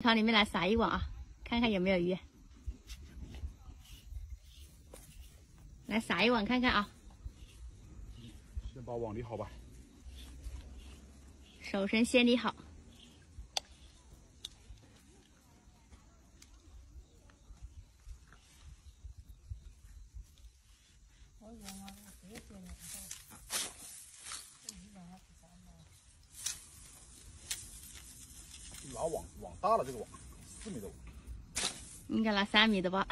朝里面来撒一网啊，看看有没有鱼。来撒一网看看啊。先把网理好吧。手绳先理好。拿网网大了，这个网四米的网，应该拿三米的吧。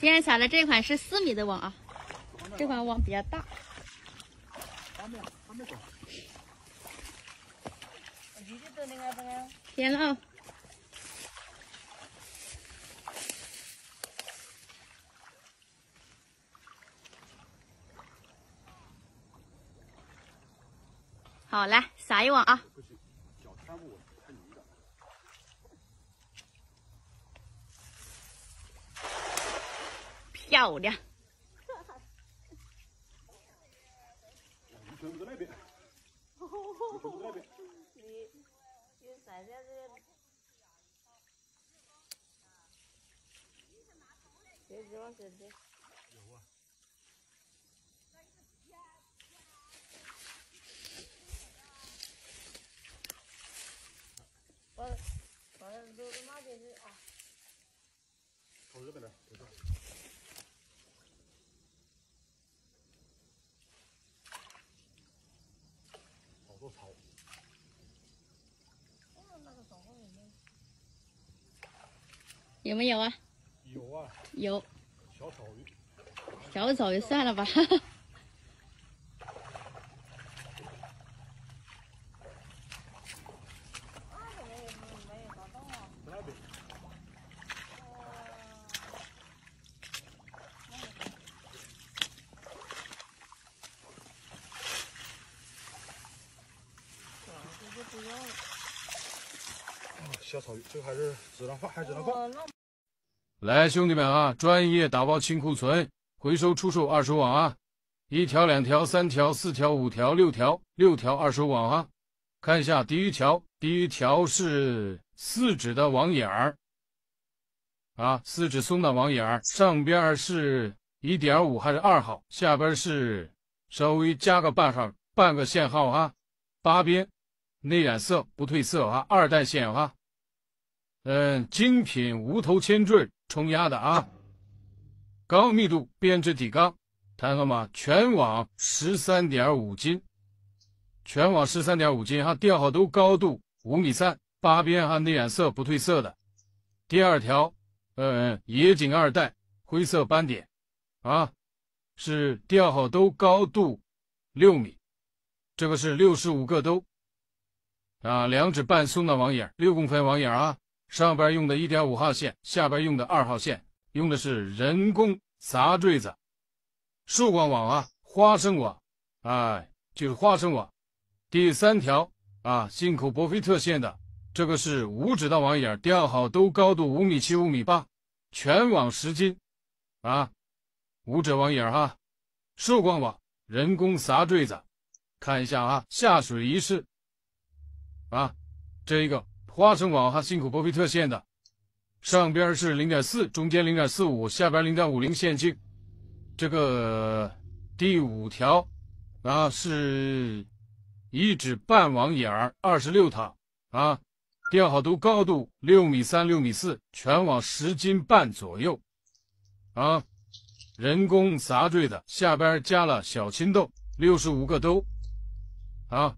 现在撒的这款是四米的网啊，这款网比较大。天了。好，来撒一网啊！漂亮。全部在那边。全部在那边。你你在这个。这地方是的。有啊。把把都拿进去啊。从这边来，这边。好多草。有没有啊？有啊。有。小草鱼。小草鱼算了吧。小草鱼，这个还是只能放，还是只能放。来，兄弟们啊，专业打包清库存，回收出售二手网啊！一条、两条、三条、四条、五条、六条，六条二手网啊！看一下第一条，第一条是四指的网眼儿啊，四指松的网眼儿，上边是一点五还是二号，下边是稍微加个半号，半个线号啊，八边，内染色不褪色啊，二代线啊。嗯，精品无头铅坠冲压的啊，高密度编织底钢，看到吗？全网十三点五斤，全网十三点五斤哈，吊好都高度五米三，八边哈，内染色不褪色的。第二条，嗯，野锦二代灰色斑点，啊，是吊好都高度六米，这个是六十五个兜，啊，两指半松的网眼，六公分网眼啊。上边用的一点五号线，下边用的二号线，用的是人工杂坠子，束光网啊，花生网，哎，就是花生网。第三条啊，进口博菲特线的，这个是五指的网眼，吊好都高度五米七、五米八，全网十斤，啊，五指网眼哈，束光网，人工杂坠子，看一下啊，下水仪式，啊，这一个。花生网哈，辛苦博菲特线的，上边是零点四，中间零点四五，下边零点五零线径。这个第五条啊，是一指半网眼儿，二十六套啊，吊好都高度六米三、六米四，全网十斤半左右啊，人工杂坠的，下边加了小青豆，六十五个兜啊。